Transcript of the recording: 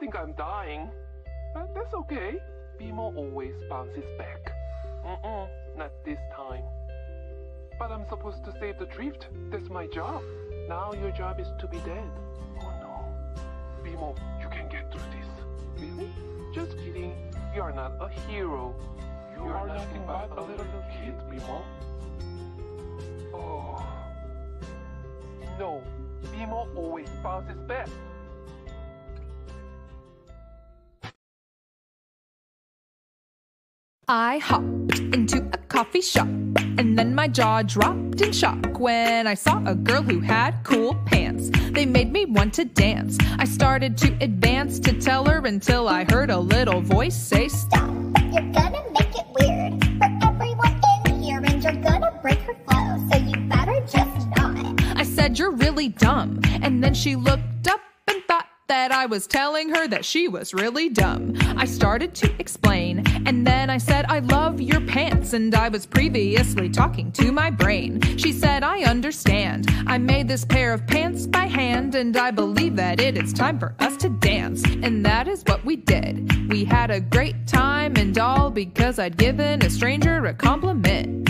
think I'm dying. But that's okay. BMO mm. always bounces back. Mm-mm, not this time. But I'm supposed to save the drift. That's my job. Now your job is to be dead. Oh no. BMO, you can get through this. Really? Just kidding. You are not a hero. You, are, nothing but a little kid, BMO. Oh. No. BMO always bounces back. I hopped into a coffee shop, and then my jaw dropped in shock when I saw a girl who had cool pants. They made me want to dance. I started to advance to tell her until I heard a little voice say, Stop. You're gonna make it weird for everyone in here, and you're gonna break her flow, so you better just not. I said, You're really dumb. And then she looked that I was telling her that she was really dumb. I started to explain, and then I said, I love your pants, and I was previously talking to my brain. She said, I understand. I made this pair of pants by hand, and I believe that it is time for us to dance. And that is what we did. We had a great time, and all because I'd given a stranger a compliment.